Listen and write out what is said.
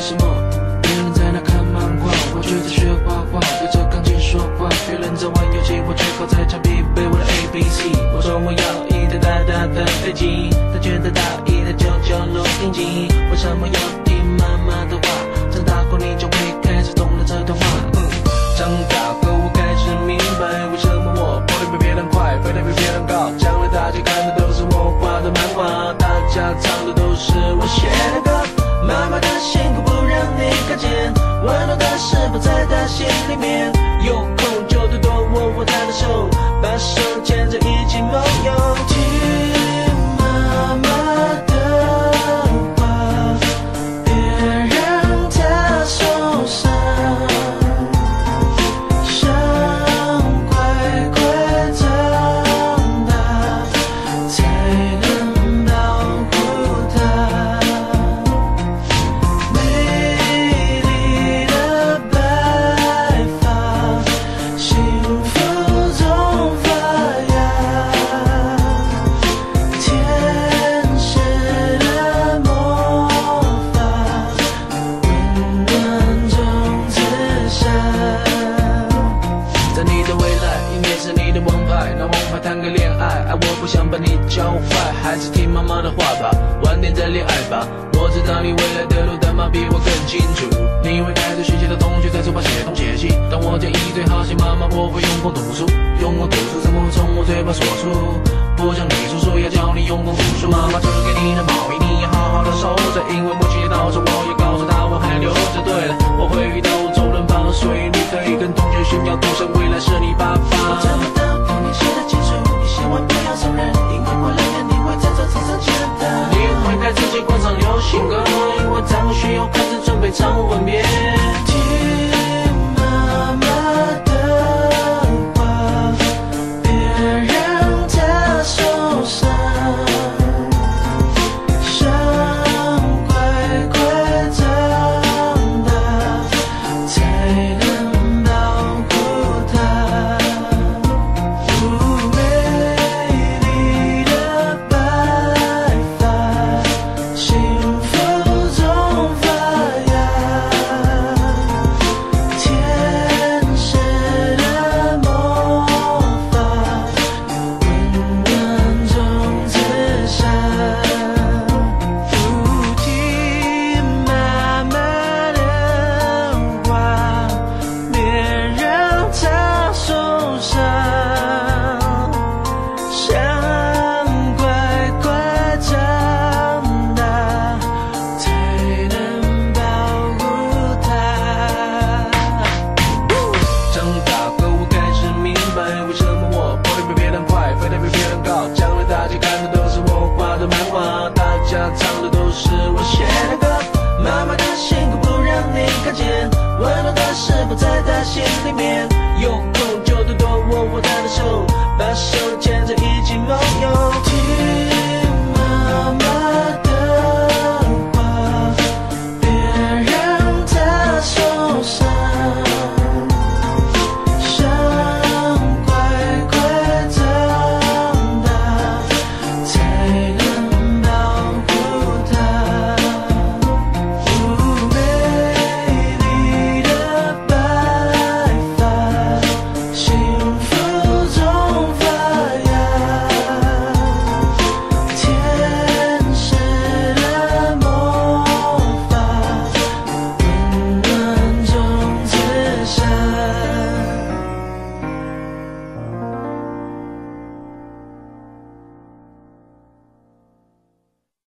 为什么？别人在那看漫画我却在学画画对着钢琴说话别人在玩游戏我却靠在墙壁背我的 abc 我说我要一台大大的飞机他却得大一台旧旧录音机为什么要听妈妈的话长大后你就会开始懂了这段话。长大后我开始明白为什么我跑得比别人快飞得比别人高将来大家看的都是我画的漫画大家唱的里面，有空就多多握握他的手，把手。个王牌谈个恋爱，爱我不想把你教坏，还是听妈妈的话吧，晚点再恋爱吧。我知道你未来的路，但妈比我更清楚。你因为爱着学习的同学在书包写东写西，但我建议最好写妈妈，我会用功读书，用功读书怎么会从我嘴巴说出？不像你叔叔要教你用功读书，妈妈织给你的毛衣。Trong. 在他心里面。